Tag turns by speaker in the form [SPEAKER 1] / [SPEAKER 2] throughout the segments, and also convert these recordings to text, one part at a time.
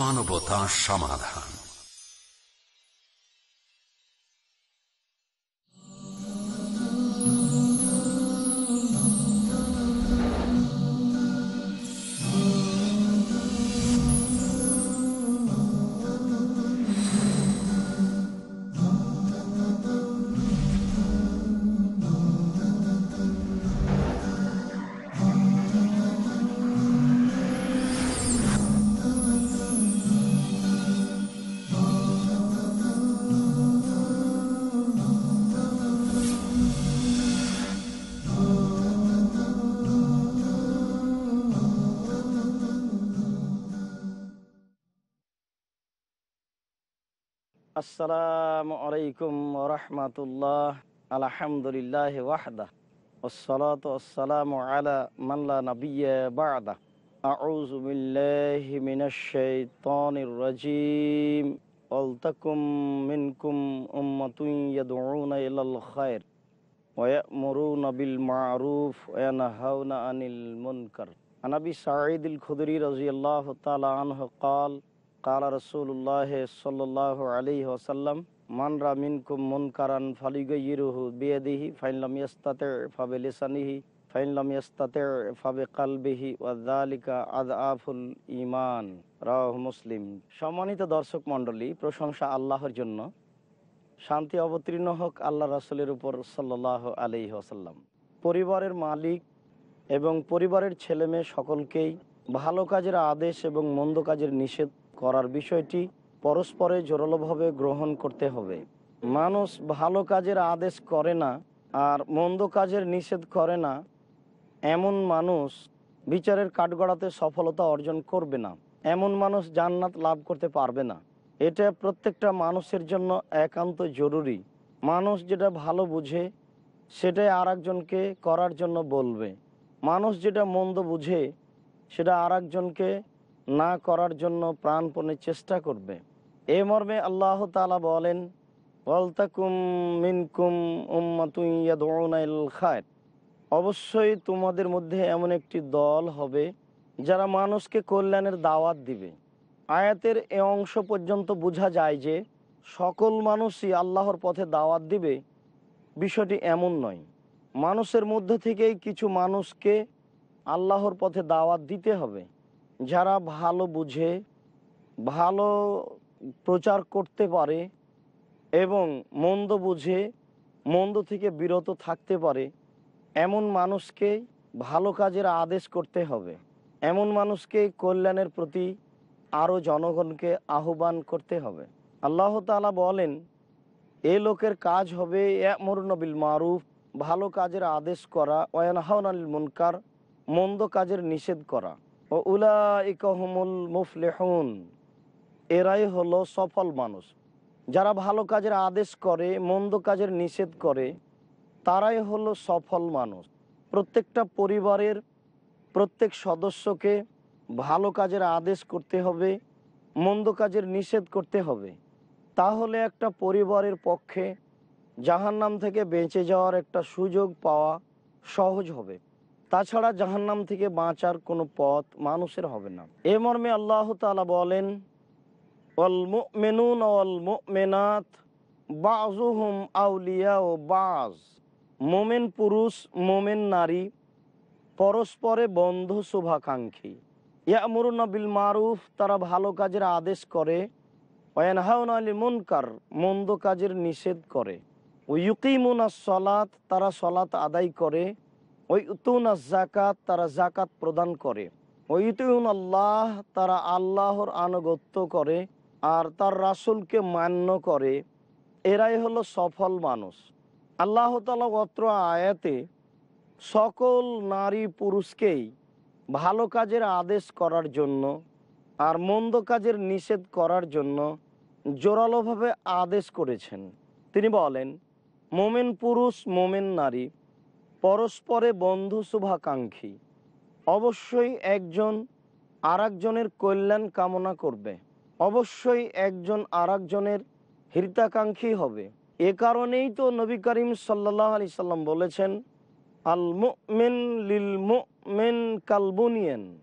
[SPEAKER 1] মানবতা সমাধান
[SPEAKER 2] আসসালামু আলাইকুম রহমতুল্লাহ আলহামদুলিল্লাহ ওয়াহদা والصلاة والسلام على من لا نبي بعده أعوذ بالله من الشيطان الرجيم ولتكن منكم أمة يدعون إلى الخير ويأمرون بالمعروف وينهون عن المنكر عن أبي سعيد الخدري رضي الله تعالى عنه قال কাল রসুল্লাহ সাল্লাহ আলী ওসাল্লাম মান রামিনকুম মুন কারান ফালিগিরুহু বিয়েদিহি ফাইনলাম ইয়াস্তাতে ফাবে লিসানিহি ফাইনলাম ইয়াস্তাতে ফাবে কালবিহি ওয়াজালিকা আদ আফুল ইমান রাহ মুসলিম। সম্মানিত দর্শক মণ্ডলী, প্রশংসা আল্লাহর জন্য। শান্তি অবতীর্ণ হোক আল্লাহ রাসুলের উপর সাল্লাহ আলি ওসাল্লাম পরিবারের মালিক এবং পরিবারের ছেলেমেয়ে সকলকেই ভালো কাজের আদেশ এবং মন্দ কাজের নিষেধ করার বিষয়টি পরস্পরে জোরালোভাবে গ্রহণ করতে হবে। মানুষ ভালো কাজের আদেশ করে না আর মন্দ কাজের নিষেধ করে না। এমন মানুষ বিচারের কাঠগড়াতে সফলতা অর্জন করবে না। এমন মানুষ জান্নাত লাভ করতে পারবে না। এটা প্রত্যেকটা মানুষের জন্য একান্ত জরুরি। মানুষ যেটা ভালো বুঝে, সেটাই আর একজনকে করার জন্য বলবে। মানুষ যেটা মন্দ বুঝে, সেটা আর একজনকে না করার জন্য প্রাণপণে চেষ্টা করবে। এ মর্মে আল্লাহ তালা বলেন অবশ্যই তোমাদের মধ্যে এমন একটি দল হবে যারা মানুষকে কল্যাণের দাওয়াত দিবে। আয়াতের এ অংশ পর্যন্ত বোঝা যায় যে সকল মানুষই আল্লাহর পথে দাওয়াত দিবে, বিষয়টি এমন নয়। মানুষের মধ্যে থেকেই কিছু মানুষকে আল্লাহর পথে দাওয়াত দিতে হবে। যারা ভালো বুঝে, ভালো প্রচার করতে পারে এবং মন্দ বুঝে, মন্দ থেকে বিরত থাকতে পারে, এমন মানুষকে ভালো কাজের আদেশ করতে হবে। এমন মানুষকে কল্যাণের প্রতি আরও জনগণকে আহ্বান করতে হবে। আল্লাহ তালা বলেন, এ লোকের কাজ হবে মরুনবিল মারুফ, ভালো কাজের আদেশ করা আল মুনকার, মন্দ কাজের নিষেধ করা। ও উলা ইকহমুল এরাই হলো সফল মানুষ। যারা ভালো কাজের আদেশ করে, মন্দ কাজের নিষেধ করে, তারাই হলো সফল মানুষ। প্রত্যেকটা পরিবারের প্রত্যেক সদস্যকে ভালো কাজের আদেশ করতে হবে, মন্দ কাজের নিষেধ করতে হবে। তাহলে একটা পরিবারের পক্ষে জাহান্নাম থেকে বেঁচে যাওয়ার একটা সুযোগ পাওয়া সহজ হবে। তাছাড়া জাহান্নাম থেকে বাঁচার কোনো পথ মানুষের হবে না। এ মর্মে আল্লাহ তালা বলেন মেনুন মেনাত বাজুহুম আউলিয়া ও বাজ মোমেন পুরুষ, মোমেন নারী, পরস্পরে বন্ধু শুভাকাঙ্ক্ষী। ইয়ামুরুন বিল মারুফ, তারা ভালো কাজের আদেশ করে। ওয়ানহাউন আলী মুনকার, মন্দ কাজের নিষেধ করে। ও ইউকিমুনা সলাত, তারা সলাত আদায় করে। ওই উতুনা জাকাত তারা জাকাত প্রদান করে। ওই ইতুন আল্লাহ তারা আল্লাহর আনুগত্য করে আর তার রাসুলকে মান্য করে। এরাই হলো সফল মানুষ। আল্লাহ তালা অত্র আয়াতে সকল নারী পুরুষকেই ভালো কাজের আদেশ করার জন্য আর মন্দ কাজের নিষেধ করার জন্য জোরালোভাবে আদেশ করেছেন। তিনি বলেন, মোমেন পুরুষ, মোমেন নারী পরস্পরে বন্ধু শুভাকাঙ্ক্ষী। অবশ্যই একজন আর একজনের কল্যাণ কামনা করবে। অবশ্যই একজন আর একজনের হিতাকাঙ্ক্ষী হবে। এ কারণেই তো নবী করিম সাল্লাহ আলি সাল্লাম বলেছেন, আল মুমিন লিল কালবুনিয়েন।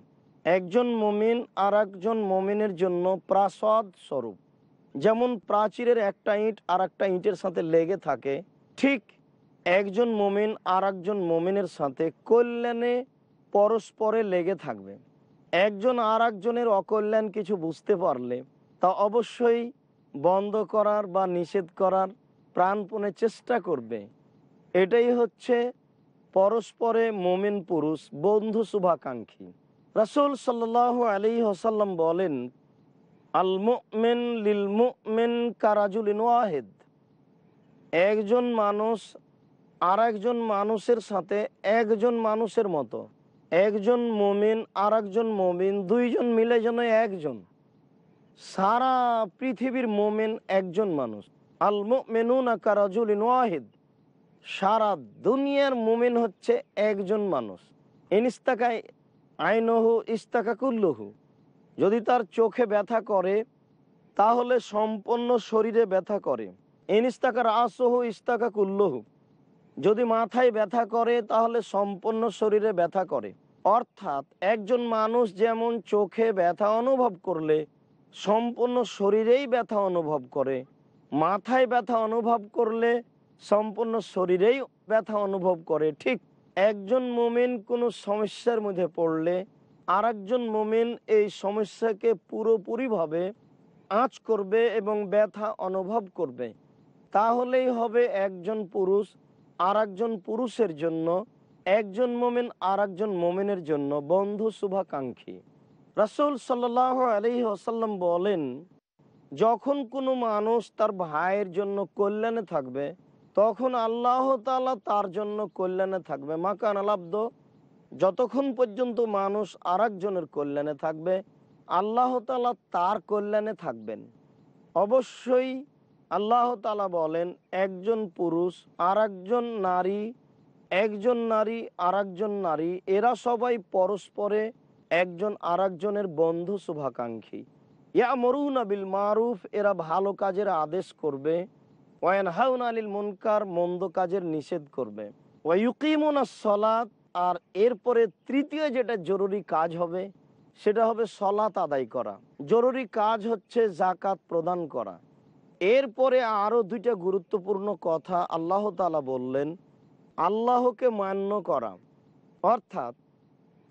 [SPEAKER 2] একজন মমিন আর একজন মমিনের জন্য প্রাসাদ স্বরূপ। যেমন প্রাচীরের একটা ইঁট আর একটা ইঁটের সাথে লেগে থাকে, ঠিক একজন মমিন আর একজন মমিনের সাথে কল্যাণে পরস্পরে লেগে থাকবে। একজন আর একজনের অকল্যাণ কিছু বুঝতে পারলে তা অবশ্যই বন্ধ করার বা নিষেধ করার প্রাণপণে চেষ্টা করবে। এটাই হচ্ছে পরস্পরে মমিন পুরুষ বন্ধু শুভাকাঙ্ক্ষী। রাসুল সাল্লাহ আলী হাসাল্লাম বলেন, আল মুমিন লিল ওয়াহেদ। একজন মানুষ আর একজন মানুষের সাথে একজন মানুষের মতো। একজন মমিন আর একজন মমিন, দুইজন মিলে যেন একজন। সারা পৃথিবীর মোমেন একজন মানুষ। আল মেনুন কারাজুলিন ওয়াহিদ। সারা দুনিয়ার মোমেন হচ্ছে একজন মানুষ। ইনিস্তাকায় আইনহু ইস্তাকা কুল্লহু। যদি তার চোখে ব্যথা করে, তাহলে সম্পূর্ণ শরীরে ব্যথা করে। ইনিস্তাকার আসহু ইস্তাকা কুল্লহু। যদি মাথায় ব্যথা করে, তাহলে সম্পূর্ণ শরীরে ব্যথা করে। অর্থাৎ একজন মানুষ যেমন চোখে ব্যথা অনুভব করলে, সম্পূর্ণ শরীরেই ব্যথা অনুভব করে। মাথায় ব্যথা অনুভব করলে, সম্পূর্ণ শরীরেই ব্যথা অনুভব করে। ঠিক একজন মোমিন কোনো সমস্যার মধ্যে পড়লে আর একজন মোমিন এই সমস্যাকে পুরোপুরিভাবে আঁচ করবে এবং ব্যথা অনুভব করবে। তাহলেই হবে একজন পুরুষ আর পুরুষের জন্য, একজন মোমেন আর একজন মোমেনের জন্য বন্ধু শুভাকাঙ্ক্ষী। রাসুল সাল্লাহ আলী আসাল্লাম বলেন, যখন কোনো মানুষ তার ভাইয়ের জন্য কল্যাণে থাকবে, তখন আল্লাহ তালা তার জন্য কল্যাণে থাকবে। মাকান আলাব্দ যতক্ষণ পর্যন্ত মানুষ আর একজনের কল্যাণে থাকবে, আল্লাহ তালা তার কল্যাণে থাকবেন। অবশ্যই আল্লাহ তালা বলেন, একজন পুরুষ আর একজন নারী একজন নারী আর একজন নারী, এরা সবাই পরস্পরে একজন আর একজনের বন্ধু শুভাকাঙ্ক্ষী। ইয়া মরুন বিল মারুফ, এরা ভালো কাজের আদেশ করবে ওয়ান হাউন আলিল মুনকার, মন্দ কাজের নিষেধ করবে। ওয়ুকিমুন সলাত, আর এরপরে তৃতীয় যেটা জরুরি কাজ হবে, সেটা হবে সলাত আদায় করা। জরুরি কাজ হচ্ছে জাকাত প্রদান করা। এরপরে আরও দুইটা গুরুত্বপূর্ণ কথা আল্লাহ তালা বললেন, আল্লাহকে মান্য করা। অর্থাৎ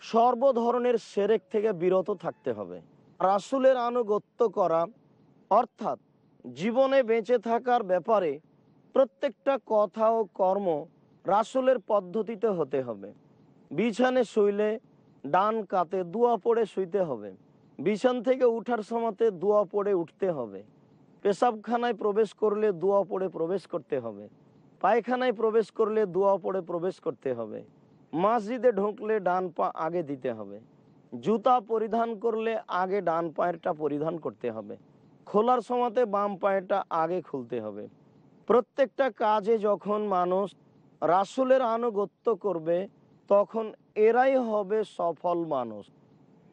[SPEAKER 2] সর্ব ধরনের সেরেক থেকে বিরত থাকতে হবে। রাসুলের আনুগত্য করা, অর্থাৎ জীবনে বেঁচে থাকার ব্যাপারে প্রত্যেকটা কথা ও কর্ম রাসুলের পদ্ধতিতে হতে হবে। বিছানে শুইলে ডান কাতে দুয়া পড়ে শুইতে হবে। বিছান থেকে উঠার সময়তে দুয়া পড়ে উঠতে হবে। পেশাবখানায় প্রবেশ করলে দোয়া পড়ে প্রবেশ করতে হবে। পায়খানায় প্রবেশ করলে দোয়া পড়ে প্রবেশ করতে হবে। মসজিদে ঢুকলে ডান পা আগে দিতে হবে। জুতা পরিধান করলে আগে ডান পায়েরটা পরিধান করতে হবে। খোলার সময়তে বাম পায়েরটা আগে খুলতে হবে। প্রত্যেকটা কাজে যখন মানুষ রাসুলের আনুগত্য করবে, তখন এরাই হবে সফল মানুষ।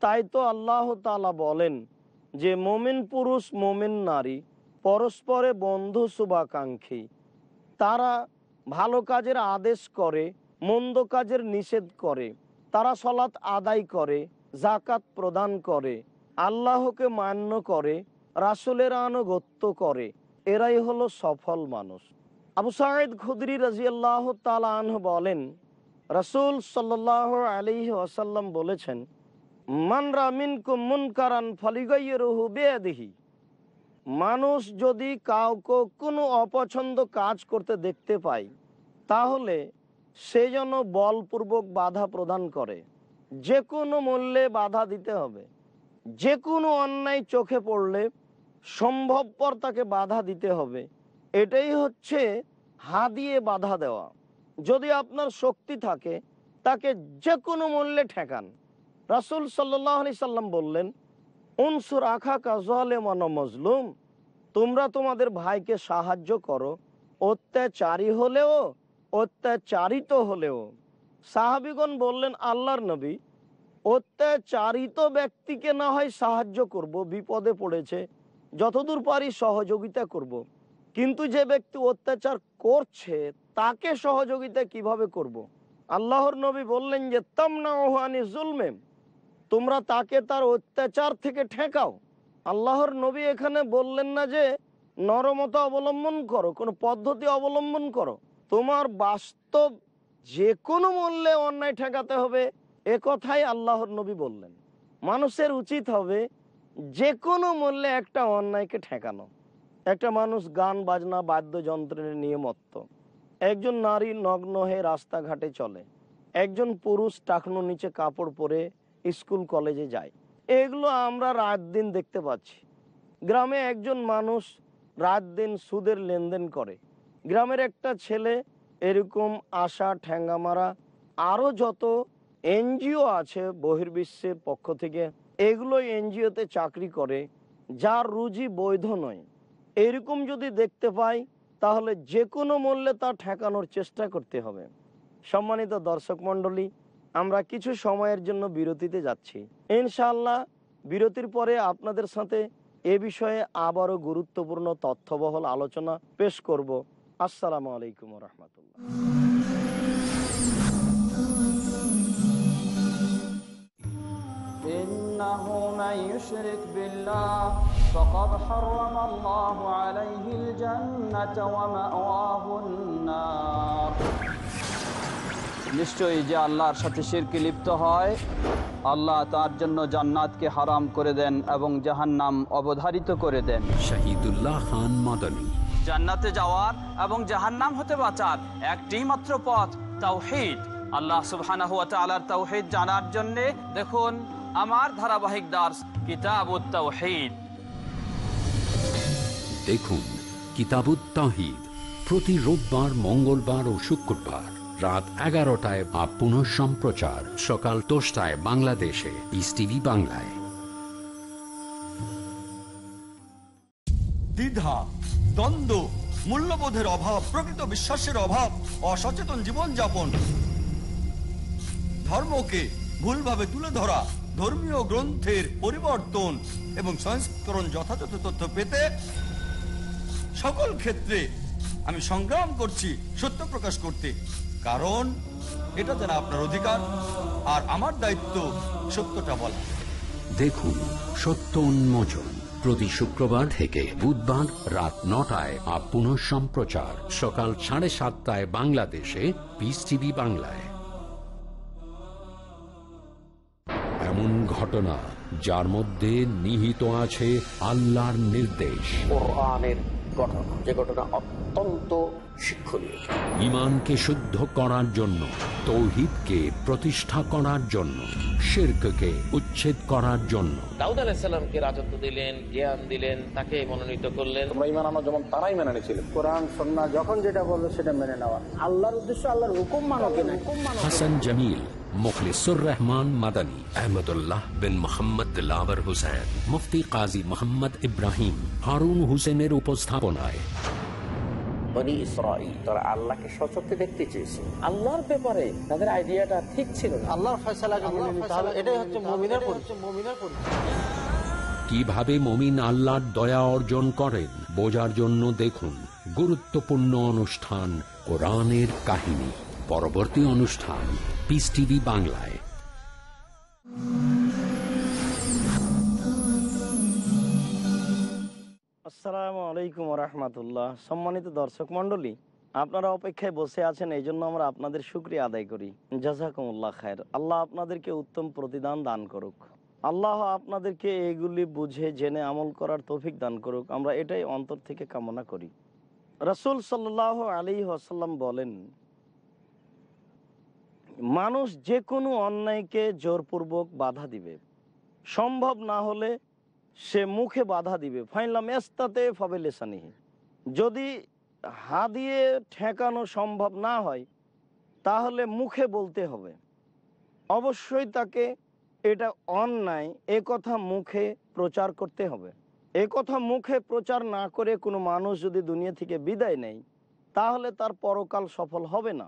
[SPEAKER 2] তাই তো আল্লাহ বলেন যে, মোমিন পুরুষ, মোমিন নারী। পরস্পরে বন্ধু শুভাকাঙ্ক্ষী। তারা ভালো কাজের আদেশ করে, মন্দ কাজের নিষেধ করে। তারা সলাৎ আদায় করে জাকাত প্রদান করে, আল্লাহকে মান্য করে, রাসুলের আনুগত্য করে। এরাই হলো সফল মানুষ। আবু সাহেদ খুদরি রাজিয়াল্লাহ তালাহ বলেন, রাসুল সাল্লাহ আলী আসাল্লাম বলেছেন মানরা মিনকু মুনকারান ফালিগাইয়েরহু বেয়াদিহি। মানুষ যদি কাউকে কোনো অপছন্দ কাজ করতে দেখতে পায়, তাহলে সে যেন বলপূর্বক বাধা প্রদান করে। যে কোনো মূল্যে বাধা দিতে হবে। যে কোনো অন্যায় চোখে পড়লে সম্ভবপর তাকে বাধা দিতে হবে। এটাই হচ্ছে হা দিয়ে বাধা দেওয়া। যদি আপনার শক্তি থাকে, তাকে যে কোনো মূল্যে ঠেকান। রাসুল সাল্লাহ আলি সাল্লাম বললেন উনসুর আখা কাজলে মন মজলুম, তোমরা তোমাদের ভাইকে সাহায্য করো অত্যাচারী হলেও, অত্যাচারিত হলেও সাহাবিগণ বললেন, আল্লাহর নবী, অত্যাচারিত ব্যক্তিকে না হয় সাহায্য করব, বিপদে পড়েছে, যতদূর পারি সহযোগিতা করব। কিন্তু যে ব্যক্তি অত্যাচার করছে, তাকে সহযোগিতা কীভাবে করব। আল্লাহর নবী বললেন যে তমনা ওহানি জুলমে তোমরা তাকে তার অত্যাচার থেকে ঠেকাও। আল্লাহর নবী এখানে বললেন না যে, নরমতা অবলম্বন করো, কোনো পদ্ধতি অবলম্বন করো। তোমার বাস্তব যে কোনো মূল্যে অন্যায় ঠেকাতে হবে, এ কথাই আল্লাহর নবী বললেন। মানুষের উচিত হবে যে কোনো মূল্যে একটা অন্যায়কে ঠেকানো। একটা মানুষ গান, বাজনা, বাদ্যযন্ত্রের নিয়ে মত্ত একজন নারী নগ্ন হয়ে রাস্তাঘাটে চলে। একজন পুরুষ টাকনো নিচে কাপড় পরে স্কুল কলেজে যায় এগুলো আমরা রাত দিন দেখতে পাচ্ছি। গ্রামে একজন মানুষ রাত দিন সুদের লেনদেন করে। গ্রামের একটা ছেলে এরকম আশা ঠ্যাঙ্গা মারা আরও যত এনজিও আছে বহির্বিশ্বের পক্ষ থেকে এগুলো এনজিওতে চাকরি করে, যার রুজি বৈধ নয়। এরকম যদি দেখতে পাই, তাহলে যে কোনো মূল্যে তা ঠেকানোর চেষ্টা করতে হবে। সম্মানিত দর্শক মণ্ডলী আমরা কিছু সময়ের জন্য বিরতিতে যাচ্ছি ইনশাআল্লাহ বিরতির পরে আপনাদের সাথে এ বিষয়ে আবারও গুরুত্বপূর্ণ তথ্যবহল আলোচনা পেশ করব আসসালামু আলাইকুম রহমতুল্লাহ
[SPEAKER 3] إنه من يشرك بالله فقد حرم الله عليه الجنة ومأواه النار নিশ্চয়ই যে আল্লাহর সাথে শিরকে লিপ্ত হয় আল্লাহ তার জন্য জান্নাতকে হারাম করে দেন এবং জাহান্নাম অবধারিত করে দেন।
[SPEAKER 1] শহীদুল্লাহ খান মাদানী।
[SPEAKER 3] জান্নাতে যাওয়ার এবং জাহান্নাম হতে বাঁচার একটি মাত্র পথ তাওহীদ। আল্লাহ সুবহানাহু ওয়া তাআলার তাওহীদ জানার জন্য দেখুন আমার ধারাবাহিক দাস কিতাবুত তাওহীদ।
[SPEAKER 1] দেখুন কিতাবুত তাহিদ প্রতি রোববার মঙ্গলবার ও শুক্রবার। রাত এগারোটায় বা পুনঃ সম্প্রচার সকাল দশটায় বাংলাদেশে ইস টিভি বাংলায়।
[SPEAKER 4] দ্বিধা, দ্বন্দ্ব, মূল্যবোধের অভাব, প্রকৃত বিশ্বাসের অভাব, অসচেতন জীবনযাপন। ধর্মকে ভুলভাবে তুলে ধরা, ধর্মীয় গ্রন্থের পরিবর্তন এবং সংস্করণ যথাযথ তথ্য পেতে সকল ক্ষেত্রে আমি সংগ্রাম করছি, সত্য প্রকাশ করতে। কারণ এটা যেন আপনার অধিকার আর আমার দায়িত্ব সত্যটা বলা।
[SPEAKER 1] দেখুন সত্য উন্মোচন প্রতি শুক্রবার থেকে বুধবার রাত নটায় আর পুনঃ সম্প্রচার। সকাল সাড়ে সাতটায় বাংলাদেশে পিস টিভি বাংলায়। এমন ঘটনা যার মধ্যে নিহিত আছে আল্লাহর নির্দেশ।
[SPEAKER 5] কোরআনের ঘটনা যে ঘটনা অত্যন্ত শিক্ষণীয়।
[SPEAKER 1] ইমানকে শুদ্ধ করার জন্য তৌহিদকে প্রতিষ্ঠা করার জন্য শিরককে উচ্ছেদ করার জন্য।
[SPEAKER 5] দাউদ আলাহিসাল্লামকে রাজত্ব দিলেন জ্ঞান দিলেন তাকে মনোনীত করলেন। তোমরা ইমান আনো যেমন তারাই মেনে নিয়েছিলেন
[SPEAKER 2] কোরআন সন্না যখন যেটা বলবে সেটা মেনে নেওয়া। আল্লাহর উদ্দেশ্য আল্লাহর হুকুম মানো কিনা?
[SPEAKER 1] হাসান জামিল মুখলিসুর রহমান মাদানী আহমদুল্লাহ বিন মোহাম্মদ দিলাবর হুসেন মুফতি কাজী মোহাম্মদ ইব্রাহিম হারুন হুসেনের উপস্থাপনায়
[SPEAKER 5] বনি ইসরাইল তারা আল্লাহকে সচক্ষে দেখতে চেয়েছে। আল্লাহর ব্যাপারে তাদের আইডিয়াটা ঠিক ছিল
[SPEAKER 2] আল্লাহর ফয়সালাকে নিতে হবে। এটাই হচ্ছে মুমিনের পরিচয়। মুমিনের পরিচয়।
[SPEAKER 1] কীভাবে মমিন আল্লাহর দয়া অর্জন করেন বোঝার জন্য দেখুন গুরুত্বপূর্ণ অনুষ্ঠান কোরআনের কাহিনী। পরবর্তী অনুষ্ঠান পিস টিভি বাংলায়।
[SPEAKER 2] আসসালামু আলাইকুম রহমতুল্লাহ সম্মানিত দর্শক মণ্ডলী, আপনারা অপেক্ষায় বসে আছেন এই জন্য আমরা আপনাদের শুক্রিয়া আদায় করি। জাজাকুমুল্লাহ খায়ের। আল্লাহ আপনাদেরকে উত্তম প্রতিদান দান করুক। আল্লাহ আপনাদেরকে এইগুলি বুঝে, জেনে, আমল করার তৌফিক দান করুক। আমরা এটাই অন্তর থেকে কামনা করি। রসুল সাল্লাহ আলী আসাল্লাম বলেন মানুষ যে কোনো অন্যায়কে জোরপূর্বক বাধা দিবে। সম্ভব না হলে সে মুখে বাধা দিবে। ফাইনলাম এস্তাতে ফবে লেসানিহি যদি হা দিয়ে ঠেকানো সম্ভব না হয়, তাহলে মুখে বলতে হবে। অবশ্যই তাকে এটা অন্যায়, এ কথা মুখে প্রচার করতে হবে। এ কথা মুখে প্রচার না করে কোনো মানুষ যদি দুনিয়া থেকে বিদায় নেয়, তাহলে তার পরকাল সফল হবে না।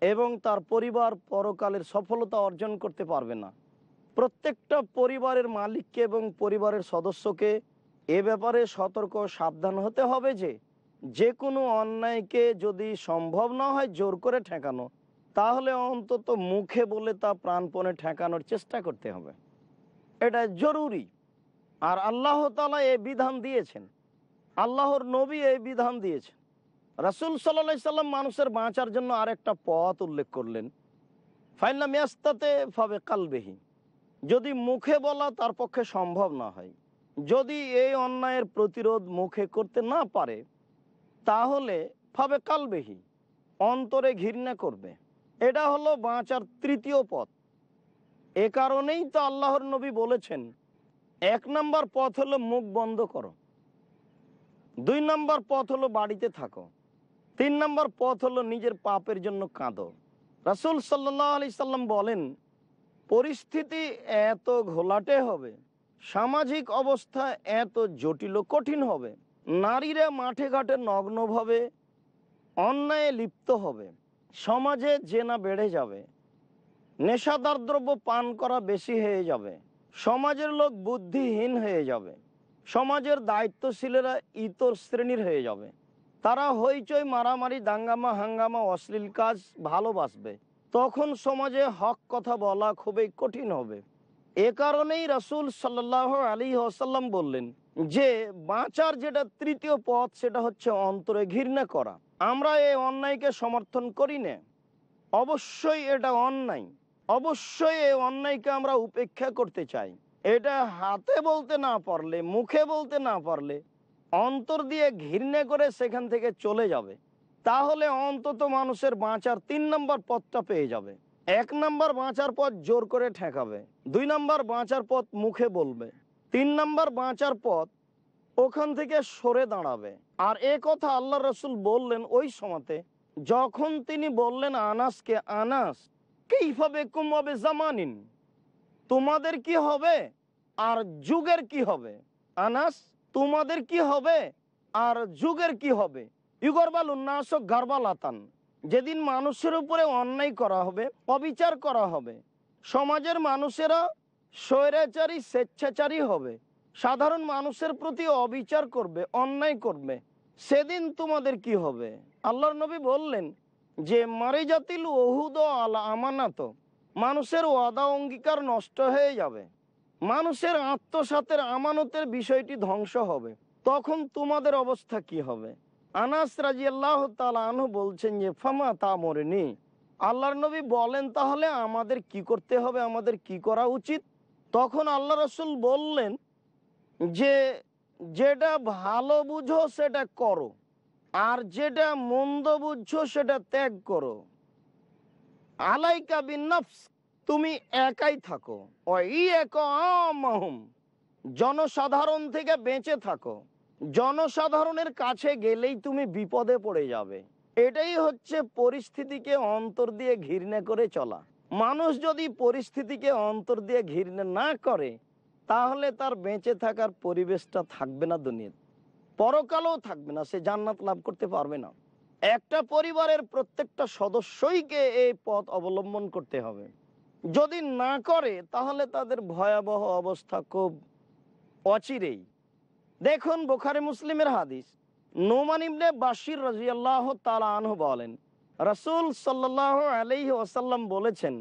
[SPEAKER 2] এবং তার পরিবার পরকালের সফলতা অর্জন করতে পারবে না। প্রত্যেকটা পরিবারের মালিককে এবং পরিবারের সদস্যকে এ ব্যাপারে সতর্ক সাবধান হতে হবে যে যে কোনো অন্যায়কে যদি সম্ভব না হয় জোর করে ঠেকানো, তাহলে অন্তত মুখে বলে তা প্রাণপণে ঠেকানোর চেষ্টা করতে হবে। এটা জরুরি। আর আল্লাহ তালা এই বিধান দিয়েছেন। আল্লাহর নবী এই বিধান দিয়েছেন। রাসুল সাল্লা সাল্লাম মানুষের বাঁচার জন্য আরেকটা পথ উল্লেখ করলেন। ফাইনাল মেস্তাতে ফাবে কালবেহি। যদি মুখে বলা তার পক্ষে সম্ভব না হয়। যদি এই অন্যায়ের প্রতিরোধ মুখে করতে না পারে, তাহলে ফাবে কালবেহি, অন্তরে ঘৃণা করবে। এটা হলো বাঁচার তৃতীয় পথ। এ কারণেই তো আল্লাহর নবী বলেছেন, এক নম্বর পথ হলো মুখ বন্ধ করো। দুই নম্বর পথ হলো বাড়িতে থাকো। তিন নম্বর পথ হলো নিজের পাপের জন্য কাঁদো। রাসুল সাল্লাহ সাল্লাম বলেন, পরিস্থিতি এত ঘোলাটে হবে, সামাজিক অবস্থা এত জটিল কঠিন হবে, নারীরা মাঠে ঘাটে নগ্নভাবে অন্যায়ে লিপ্ত হবে, সমাজে জেনা বেড়ে যাবে, নেশাদার দ্রব্য পান করা বেশি হয়ে যাবে, সমাজের লোক বুদ্ধিহীন হয়ে যাবে, সমাজের দায়িত্বশীলেরা ইতর শ্রেণির হয়ে যাবে। তারা হইচই, মারামারি, দাঙ্গামা, হাঙ্গামা, অশ্লীল কাজ ভালোবাসবে। তখন সমাজে হক কথা বলা খুবই কঠিন হবে। এ কারণেই রাসুল সাল্লাহ আলী আসাল্লাম বললেন যে, বাঁচার যেটা তৃতীয় পথ, সেটা হচ্ছে অন্তরে ঘৃণা করা। আমরা এই অন্যায়কে সমর্থন করি না। অবশ্যই এটা অন্যায়। অবশ্যই এই অন্যায়কে আমরা উপেক্ষা করতে চাই। এটা হাতে বলতে না পারলে, মুখে বলতে না পারলে অন্তর দিয়ে ঘৃণে করে সেখান থেকে চলে যাবে। তাহলে অন্তত মানুষের বাঁচার তিন নম্বর পথটা পেয়ে যাবে। এক নম্বর বাঁচার পথ জোর করে ঠেকাবে। দুই নম্বর বাঁচার পথ মুখে বলবে। তিন নম্বর বাঁচার পথ ওখান থেকে সরে দাঁড়াবে। আর এ কথা আল্লাহ রসুল বললেন ওই সময়তে, যখন তিনি বললেন, আনাসকে আনাস, কীভাবে কুমাবে জামানিন? তোমাদের কি হবে? আর যুগের কি হবে? আনাস তোমাদের কি হবে? আর যুগের কি হবে? ইগরবাল উন্নাস গারবালাতান। যেদিন মানুষের উপরে অন্যায় করা হবে, অবিচার করা হবে, সমাজের মানুষেরা স্বৈরাচারী, স্বেচ্ছাচারী হবে, সাধারণ মানুষের প্রতি অবিচার করবে, অন্যায় করবে, সেদিন তোমাদের কি হবে? আল্লাহর নবী বললেন যে, মারে জাতিল ওহুদ আল আমানাত মানুষের ওয়াদা অঙ্গীকার নষ্ট হয়ে যাবে। মানুষের আত্মসাতের আমানতের বিষয়টি ধ্বংস হবে। তখন তোমাদের অবস্থা কি হবে? আনাস রাজি আল্লাহ তালু বলছেন যে, ফামা তা মরেনি। আল্লাহর নবী বলেন, তাহলে আমাদের কি করতে হবে? আমাদের কি করা উচিত? তখন আল্লাহ রসুল বললেন যে, যেটা ভালো বুঝো, সেটা করো। আর যেটা মন্দ বুঝছ সেটা ত্যাগ করো। আলাইকা বিন নফস তুমি একাই থাকো। জনসাধারণ থেকে বেঁচে থাকো। জনসাধারণের কাছে গেলেই তুমি বিপদে পড়ে যাবে। এটাই হচ্ছে পরিস্থিতিকে অন্তর দিয়ে ঘৃণা করে চলা। মানুষ যদি পরিস্থিতিকে অন্তর দিয়ে ঘৃণা না করে, তাহলে তার বেঁচে থাকার পরিবেশটা থাকবে না দুনিয়াতে। পরকালেও থাকবে না, সে জান্নাত লাভ করতে পারবে না। একটা পরিবারের প্রত্যেকটা সদস্যইকে এই পথ অবলম্বন করতে হবে। যদি না করে, তাহলে তাদের ভয়াবহ অবস্থা খুব অচিরেই। দেখুন বোখারি মুসলিমের হাদিস। নোমান ইবনে বাশির রাজিয়াল্লাহ তালা আনহু বলেন, রাসূল সাল্লাহ আলাইহি ওয়াসাল্লাম বলেছেন,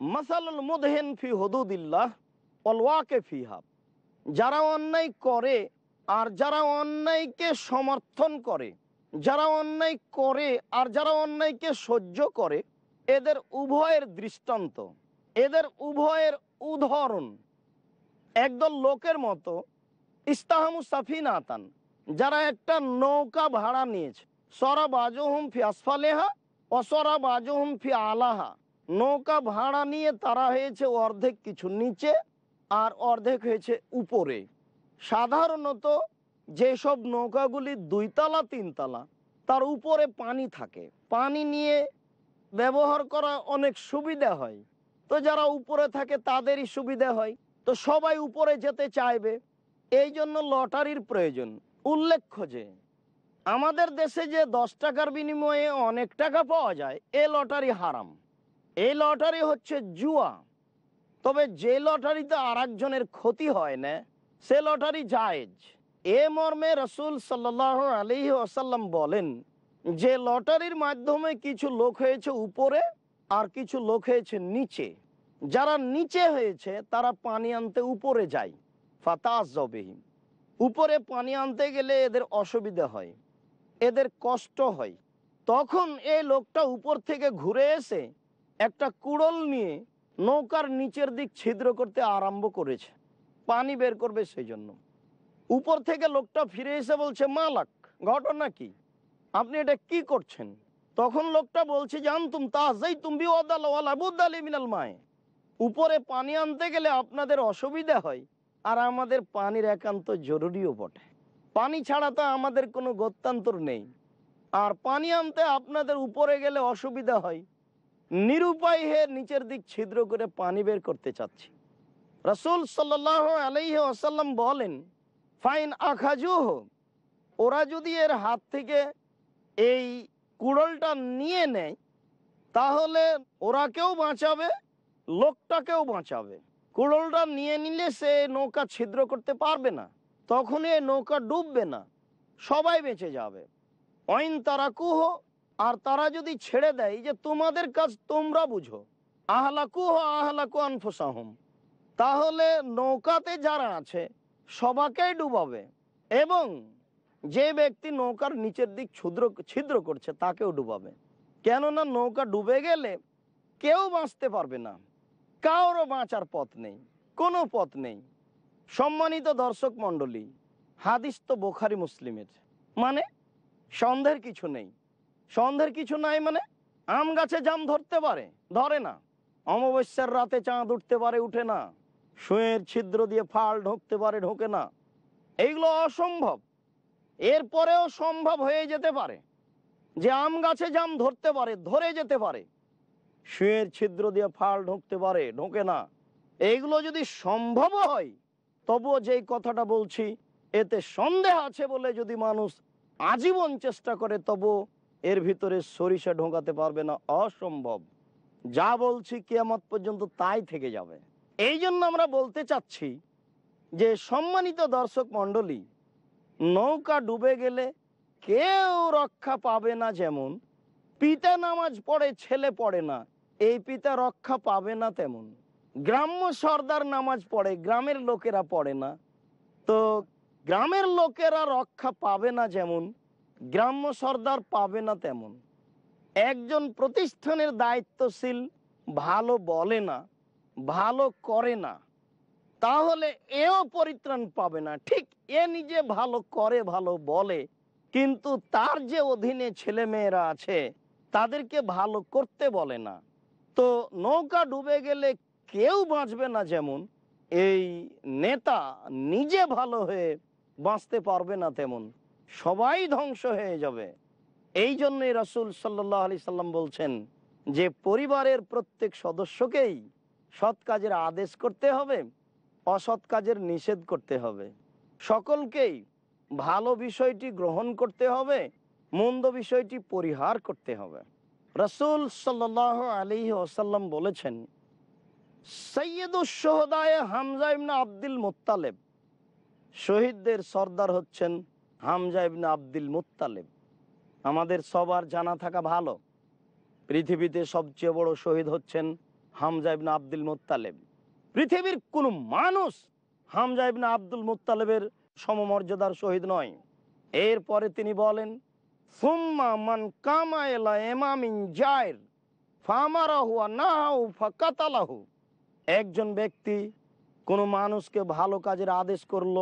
[SPEAKER 2] মাসালুল মুদহিন ফি হুদুদিল্লাহ অলওয়াকে ফিহাব যারা অন্যায় করে আর যারা অন্যায়কে সমর্থন করে, যারা অন্যায় করে আর যারা অন্যায়কে সহ্য করে এদের উভয়ের দৃষ্টান্ত, এদের উভয়ের উদাহরণ। একদল লোকের মতো, ইস্তাহামু সাফিনা আতান যারা একটা নৌকা ভাড়া নিয়েছে। সরা বাজুহুম ফি আসফালেহা অসরা বাজুহুম ফি আলাহা। নৌকা ভাড়া নিয়ে তারা হয়েছে অর্ধেক কিছু নিচে আর অর্ধেক হয়েছে উপরে। সাধারণত যেসব নৌকাগুলি দুইতলা, তিনতলা, তার উপরে পানি থাকে। পানি নিয়ে ব্যবহার করা অনেক সুবিধা হয়। তো যারা উপরে থাকে তাদেরই সুবিধা হয়। তো সবাই উপরে যেতে চাইবে, এই জন্য লটারির প্রয়োজন। উল্লেখ্য যে, আমাদের দেশে যে দশ টাকার বিনিময়ে অনেক টাকা পাওয়া যায়, এ লটারি হারাম। এই লটারি হচ্ছে জুয়া। তবে যে লটারিতে আর একজনের ক্ষতি হয় না, সে লটারি জায়েজ। এ মর্মে রসুল সাল্লাহ আলী ওসাল্লাম বলেন যে লটারির মাধ্যমে কিছু লোক হয়েছে উপরে আর কিছু লোক হয়েছে নিচে। যারা নিচে হয়েছে, তারা পানি আনতে উপরে যায়। ফাতাস উপরে পানি আনতে গেলে এদের অসুবিধা হয়, এদের কষ্ট হয়। তখন এই লোকটা উপর থেকে ঘুরে এসে একটা কুড়ল নিয়ে নৌকার নিচের দিক ছিদ্র করতে আরম্ভ করেছে। পানি বের করবে সেই জন্য উপর থেকে লোকটা ফিরে এসে বলছে, মালাক, ঘটনা কি? আপনি এটা কি করছেন? তখন লোকটা বলছে জানতুম তাজাই তুমি মিনাল মায়। উপরে পানি আনতে গেলে আপনাদের অসুবিধা হয়, আর আমাদের পানির একান্ত জরুরিও বটে। পানি ছাড়া তো আমাদের কোনো গত্যান্তর নেই। আর পানি আনতে আপনাদের উপরে গেলে অসুবিধা হয়। নিরুপায় হয়ে নিচের দিক ছিদ্র করে পানি বের করতে চাচ্ছি। রসুল সাল্লাহ আলাইহি আসাল্লাম বলেন, ফাইন আখাজু ওরা যদি এর হাত থেকে এই কুড়লটা নিয়ে নেয় তাহলে ওরাকেও বাঁচাবে? লোকটাকেও বাঁচাবে? কুড়লটা নিয়ে নিলে সে নৌকা ছিদ্র করতে পারবে না তখন এ নৌকা ডুববে না, সবাই বেঁচে যাবে। অইন তারা কুহ, আর তারা যদি ছেড়ে দেয় যে তোমাদের কাজ তোমরা বুঝো। আহলাকু হো আহলাকু আনফুসাহম। তাহলে নৌকাতে যারা আছে, সবাকেই ডুবাবে, এবং যে ব্যক্তি নৌকার নিচের দিক ক্ষুদ্র ছিদ্র করছে, তাকেও ডুবাবে। কেননা নৌকা ডুবে গেলে কেউ বাঁচতে পারবে না। কারোর বাঁচার পথ নেই, কোনো পথ নেই। সম্মানিত দর্শক মণ্ডলী, হাদিস তো বোখারি মুসলিমের। মানে সন্দেহের কিছু নেই। সন্দেহের কিছু নাই মানে আম গাছে জাম ধরতে পারে, ধরে না। অমাবস্যার রাতে চাঁদ উঠতে পারে, উঠে না। শুয়ের ছিদ্র দিয়ে ফাল ঢুকতে পারে, ঢোকে না। এইগুলো অসম্ভব। এরপরেও সম্ভব হয়ে যেতে পারে। যে আম গাছে জাম ধরতে পারে, ধরে যেতে পারে। শুয়ের ছিদ্র দিয়ে ফাল ঢুকতে পারে, ঢোকে না। এইগুলো যদি সম্ভব হয়, তবুও যেই কথাটা বলছি, এতে সন্দেহ আছে বলে যদি মানুষ আজীবন চেষ্টা করে তবু এর ভিতরে সরিষা ঢোকাতে পারবে না, অসম্ভব। যা বলছি কেয়ামত পর্যন্ত তাই থেকে যাবে। এই জন্য আমরা বলতে চাচ্ছি যে সম্মানিত দর্শক মণ্ডলী নৌকা ডুবে গেলে কেউ রক্ষা পাবে না যেমন। পিতা নামাজ পড়ে, ছেলে পড়ে না, এই পিতা রক্ষা পাবে না তেমন। গ্রাম্য সর্দার নামাজ পড়ে, গ্রামের লোকেরা পড়ে না। তো গ্রামের লোকেরা রক্ষা পাবে না যেমন, গ্রাম্য সর্দার পাবে না তেমন। একজন প্রতিষ্ঠানের দায়িত্বশীল ভালো বলে না, ভালো করে না। তাহলে এও পরিত্রাণ পাবে না। ঠিক এ নিজে ভালো করে, ভালো বলে, কিন্তু তার যে অধীনে ছেলে মেয়েরা আছে, তাদেরকে ভালো করতে বলে না। তো নৌকা ডুবে গেলে কেউ বাঁচবে না যেমন, এই নেতা নিজে ভালো হয়ে বাঁচতে পারবে না তেমন, সবাই ধ্বংস হয়ে যাবে। এই জন্যই রসুল সাল্লাহ আলি সাল্লাম বলছেন যে, পরিবারের প্রত্যেক সদস্যকেই সৎ কাজের আদেশ করতে হবে। অসৎ কাজের নিষেধ করতে হবে। সকলকেই ভালো বিষয়টি গ্রহণ করতে হবে, মন্দ বিষয়টি পরিহার করতে হবে। রসুল সাল্লাহ আলী ওসাল্লাম বলেছেন সৈয়দুসহদায় হামজা ইবনা আব্দুল মোত্তালেব। শহীদদের সর্দার হচ্ছেন হামজা ইবনা আব্দুল মোত্তালেব। আমাদের সবার জানা থাকা ভালো। পৃথিবীতে সবচেয়ে বড় শহীদ হচ্ছেন হামজা ইবনা আব্দুল মুত্তালেব। পৃথিবীর কোন মানুষ হামজা ইবনা আব্দুল মুত্তালেবের সমমর্যাদার শহীদ নয়। এরপরে তিনি বলেন মান একজন ব্যক্তি কোনো মানুষকে ভালো কাজের আদেশ করল,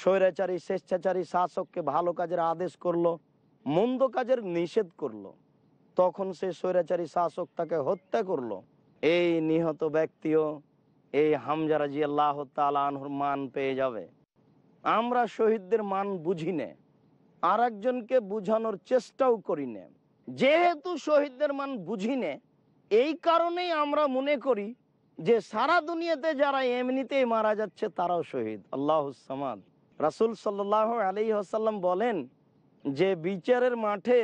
[SPEAKER 2] স্বৈরাচারী, স্বেচ্ছাচারী শাসককে ভালো কাজের আদেশ করল, মন্দ কাজের নিষেধ করল, তখন সে স্বৈরাচারী শাসক তাকে হত্যা করল। এই নিহত ব্যক্তিও এই হামজারাজি আল্লাহ তালানহুর মান পেয়ে যাবে। আমরা শহীদদের মান বুঝি নে আর একজনকে বুঝানোর চেষ্টাও করি নে। যেহেতু শহীদদের মান বুঝি নে, এই কারণেই আমরা মনে করি যে সারা দুনিয়াতে যারা এমনিতেই মারা যাচ্ছে তারাও শহীদ। আল্লাহ সামাদ। রাসুল সাল্লাহ আলি আসাল্লাম বলেন যে বিচারের মাঠে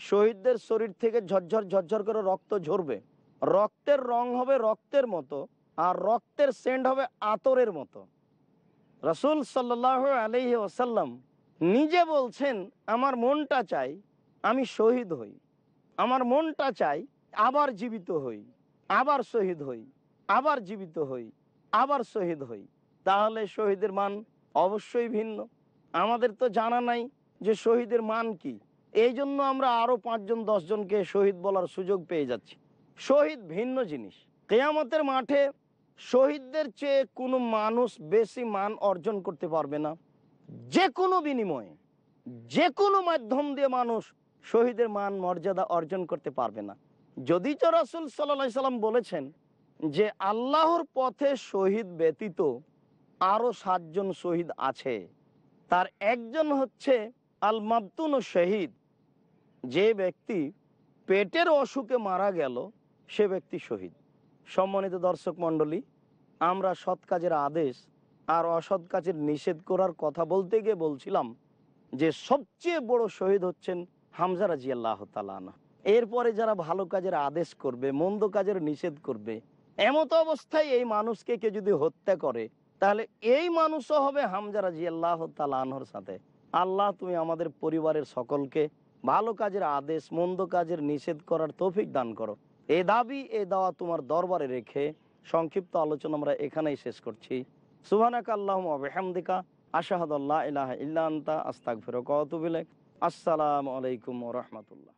[SPEAKER 2] শহীদদের শরীর থেকে ঝরঝর ঝরঝর করে রক্ত ঝরবে। রক্তের রং হবে রক্তের মতো। আর রক্তের সেন্ট হবে আতরের মতো। রসুল সাল্লাহ আলহি ওসাল্লাম নিজে বলছেন, আমার মনটা চাই আমি শহীদ হই। আমার মনটা চাই আবার জীবিত হই, আবার শহীদ হই, আবার জীবিত হই, আবার শহীদ হই। তাহলে শহীদের মান অবশ্যই ভিন্ন। আমাদের তো জানা নাই যে শহীদের মান কি। এই জন্য আমরা আরও পাঁচজন, দশজনকে শহীদ বলার সুযোগ পেয়ে যাচ্ছি। শহীদ ভিন্ন জিনিস। কেয়ামতের মাঠে শহীদদের চেয়ে কোনো মানুষ বেশি মান অর্জন করতে পারবে না। যে কোনো বিনিময়ে যে কোনো মাধ্যম দিয়ে মানুষ শহীদের মান, মর্যাদা অর্জন করতে পারবে না। যদি তো রসুল সাল্লা সাল্লাম বলেছেন যে আল্লাহর পথে শহীদ ব্যতীত আরও সাতজন শহীদ আছে, তার একজন হচ্ছে আল মাবতুন শহীদ। যে ব্যক্তি পেটের অসুখে মারা গেল, সে ব্যক্তি শহীদ। সম্মানিত দর্শক মণ্ডলী, আমরা সৎ কাজের আদেশ আর অসৎ কাজের নিষেধ করার কথা বলতে গিয়ে বলছিলাম যে সবচেয়ে বড় শহীদ হচ্ছেন হামজা রাজি আল্লাহ এরপরে যারা ভালো কাজের আদেশ করবে, মন্দ কাজের নিষেধ করবে, এমত অবস্থায় এই মানুষকে কেউ যদি হত্যা করে, তাহলে এই মানুষও হবে হামজা রাজি আল্লাহ তালাহর সাথে। আল্লাহ, তুমি আমাদের পরিবারের সকলকে ভালো কাজের আদেশ, মন্দ কাজের নিষেধ করার তৌফিক দান করো। এ দাবি, এ দাওয়া তোমার দরবারে রেখে সংক্ষিপ্ত আলোচনা আমরা এখানেই শেষ করছি। সুহানাক আল্লাহ আবহামদিকা আশাহাদ আল্লাহ আস্তাক আসসালামু আলাইকুম রহমতুল্লাহ।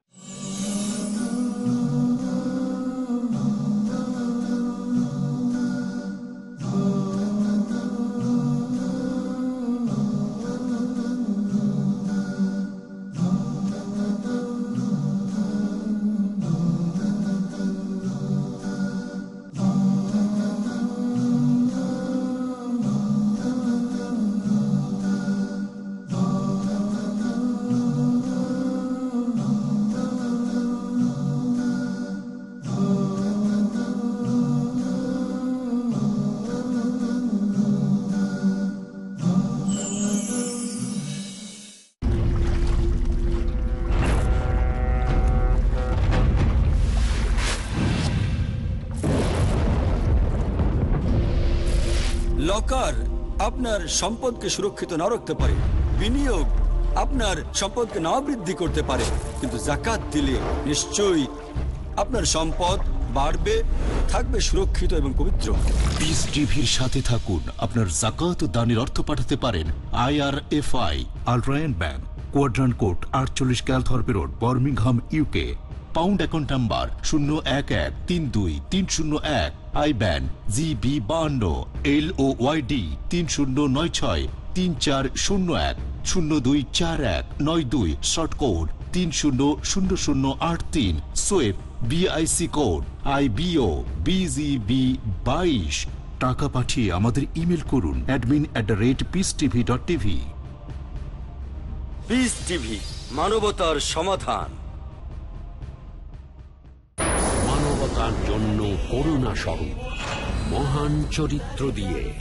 [SPEAKER 4] আপনার সম্পদকে সুরক্ষিত না রাখতে পারে। বিনিয়োগ আপনার সম্পদকে না বৃদ্ধি করতে পারে। কিন্তু জাকাত দিলে নিশ্চয়ই আপনার সম্পদ বাড়বে, থাকবে সুরক্ষিত এবং পবিত্র।
[SPEAKER 6] পিস টিভির সাথে থাকুন। আপনার জাকাত দানের অর্থ পাঠাতে পারেন আইআরএফআই আলট্রায়ন ব্যাংক কোয়াড্রান কোড আটচল্লিশ Calthorpe road Birmingham UK pound account number শূন্য এক এক তিন দুই তিন শূন্য এক আই ব্যান জিবি বান্ন এল ও ওয়াইডি তিন শূন্য নয় ছয়, তিন চার শূন্য এক, শূন্য দুই চার এক, নয় দুই, শর্ট কোড তিন শূন্য শূন্য শূন্য আট তিন, সোয়েব BIC code, I BO BGB বাইশ। টাকা পাঠিয়ে আমাদের ইমেল করুন admin at the rate peace TV dot TV
[SPEAKER 4] peace TV মানবতার সমাধান।
[SPEAKER 1] করুণা স্বরূপ মহান চরিত্র দিয়ে।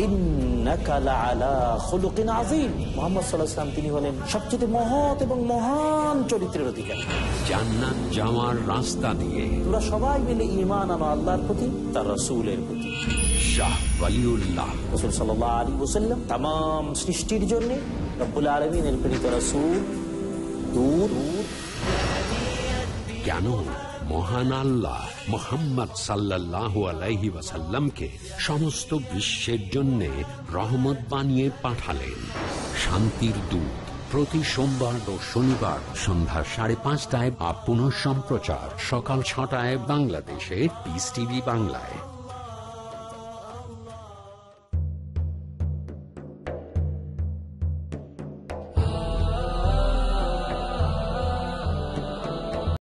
[SPEAKER 5] তিনি হলেন সবচেয়ে মহৎ এবং মহান চরিত্রের অধিকারী।
[SPEAKER 1] জান্নাত যাওয়ার রাস্তা দিয়ে।
[SPEAKER 5] তোমরা সবাই মিলে ইমান আনো আল্লাহর প্রতি তার রসুলের প্রতি।
[SPEAKER 1] শাহ
[SPEAKER 5] রসুল সৃষ্টির
[SPEAKER 1] কেন? মহান আল্লাহ মোহাম্মদ সাল্লাহ আলাইহি ওয়াসাল্লামকে সমস্ত বিশ্বের জন্য রহমত বানিয়ে পাঠালেন। শান্তির দূত প্রতি সোমবার ও শনিবার সন্ধ্যা সাড়ে পাঁচটায় বা পুনঃ সম্প্রচার সকাল ছটায় বাংলাদেশে পিস টিভি বাংলায়।